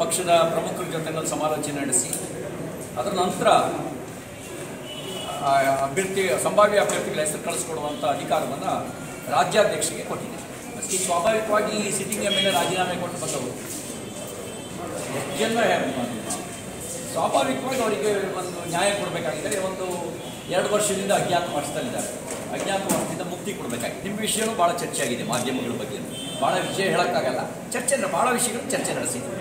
ಪಕ್ಷದ ಪ್ರಮುಖರ ಜೊತೆನಲ್ಲಿ ಸಮಾಲೋಚನೆ ನಡೆಸಿ, ಅದರ ನಂತರ ಅಭ್ಯರ್ಥಿ, ಸಂಭಾವ್ಯ ಅಭ್ಯರ್ಥಿಗಳ ಹೆಸರು ಕಳಿಸ್ಕೊಡುವಂಥ ಅಧಿಕಾರವನ್ನು ರಾಜ್ಯಾಧ್ಯಕ್ಷರಿಗೆ ಕೊಟ್ಟಿದೆ ಈ ಸ್ವಾಭಾವಿಕವಾಗಿ ಈ ಸಿಟ್ಟಿಂಗ್ ಎಂ ಎಲ್ ಎ ರಾಜೀನಾಮೆ ಕೊಟ್ಟು ಬಂದವರು. ಜನ ಸ್ವಾಭಾವಿಕವಾಗಿ ಅವರಿಗೆ ಒಂದು ನ್ಯಾಯ ಕೊಡಬೇಕಾಗಿದೆ ಒಂದು ಎರಡು ವರ್ಷದಿಂದ ಅಜ್ಞಾತವಾಸದಲ್ಲಿದ್ದಾರೆ ಅಜ್ಞಾತವಾಸದಿಂದ ಮುಕ್ತಿ ಕೊಡಬೇಕಾಗಿದೆ ನಿಮ್ಮ ವಿಷಯನೂ ಭಾಳ ಚರ್ಚೆ ಆಗಿದೆ ಮಾಧ್ಯಮಗಳ ಬಗ್ಗೆ ಭಾಳ ವಿಷಯ ಹೇಳೋಕ್ಕಾಗಲ್ಲ. ಚರ್ಚೆ ಅಂದರೆ ಭಾಳ ವಿಷಯಗಳು ಚರ್ಚೆ ನಡೆಸಿದ್ವಿ.